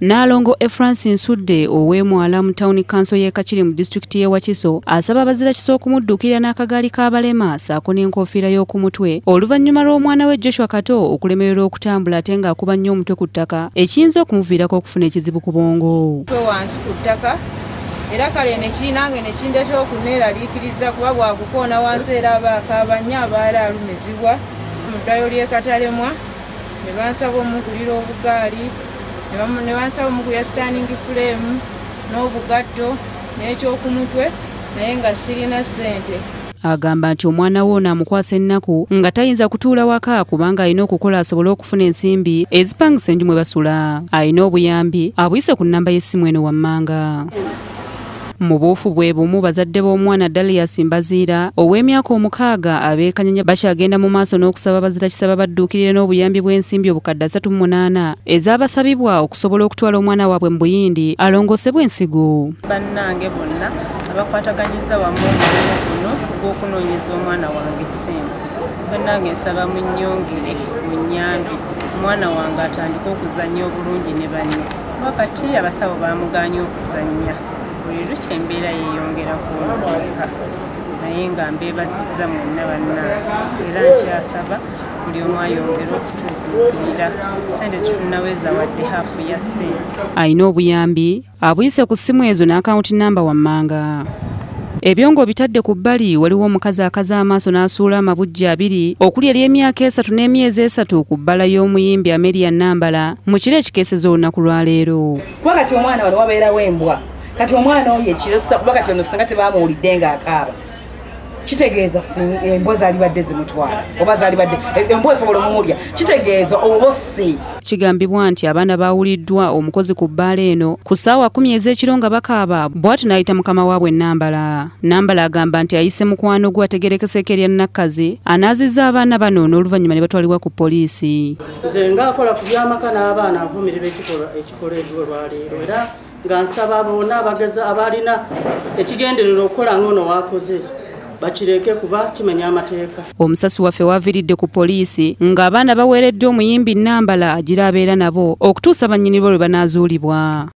Nnaalongo Efrance Nsudde ow'Emwala mu Town Council y'e Kakiri mu disitulikiti y'e Wakiso asaba abazira kiso okumuddukira n'akagaali k'abalema ssaako n'enkofiira y'oku mutwe oluvannyuma lw'omwana we Joshua Kato okulemererwa okutambula ate ng'akuba nnyo omutwe ku ttaka ekiyinza okumuviirako okufuna ekizibu ku bwongo. twe wansi ku ttaka era kale nekinange nekindeetera okuneeraliikiriza kuba bwakukoona wansi era aba akaaba nnyo abaali alumizibwa mu ddwaliro ly'e Katalemwa ne bansaba omugulira obugaali ne bansaba omugulira standing frame n'obugatto n'ekyokumutwe naye nga sirina ssente Agamba nti omwana we ono amukwasa ennaku nga tayinza kutuula waka kubanga alina okukola asobole okufuna ensimbi ezipangisa enju mwe basula. Alina obuyambi abuyise ku nnamba y'essimu eno wammanga. Mu buufu bwe bumu bazadde b'omwana dalias mbaziira ow'emyaka omukaaga abeekanyanya bakyagenda mu maaso n'okusaba bazira kisaba badduukirire n'obuyambi bw'ensimbi obukadde asatu mu munaana. Ezaabasabibwa okusobola okutwala omwana waabwe mu buyindi alongoosebwa ensigo. Bannange bonna abakwataganyiza wamu omulimu guno ogw'okunoonyeza omwana wange ssente. Bannange nsaba munnyongere munnyambi omwana wange atandike okuzannya obulungi ne banne. Wakati abasawo bamuganye okuzannya buli lukya embeera yeeyongera kuwunguka naye nga mbeebazizza mwenna bannange era nkyasaba buli omu ayongere okutuutuukirira sente tetunaweza wadde haafu ya ssente. Alina obuyambi abuyise ku ssimu ezo n'akawunti namba wammanga. Ebyo ng'obitadde ku bbali waliwo omukazi akaza amaaso n'asuula amabujja abiri okuli ery'emyaka esatu n'emyezi esatu ku bbala y'omuyimbi ameria nambala mu kiro ekikeeseza olunaku lwaleero kuba kati omwana wano wabeerawo embwa kati omwana oyo ekirosa kuba kati ono singa tebamuwulidde ng'akaaba kitegeeza sin- embwa zaalibadde zimutwala oba zaalibadde e- embwa esobola omumulya kitegeeza obusse kigambibwa nti abaana baawuliddwa omukozi ku bbaala eno ku ssaawa kumi ez'ekiro nga bakaaba. Bw'atyo n'ayita mukama waabwe nambala. Nambala agamba nti ayise mukwano gwe ategerekeseeko erya nakkazi anaazizza abaana bano n'oluvannyuma ne batwalibwa ku poliisi. Nze ngaakola ku byamaka n'abaana nvumirira ekikolwa ekikoleddwa olwaleero era nga nsaba bonna abageza abalina ekigendererwa okukola ng'ono waakoze bakireke kuba kimenya amateeka. Omusasi waffe waaviiridde ku poliisi ng'abaana baweereddwa omuyimbi nambala agira abeera nabo okutuusa bannyini bo lwe banaazuulibwa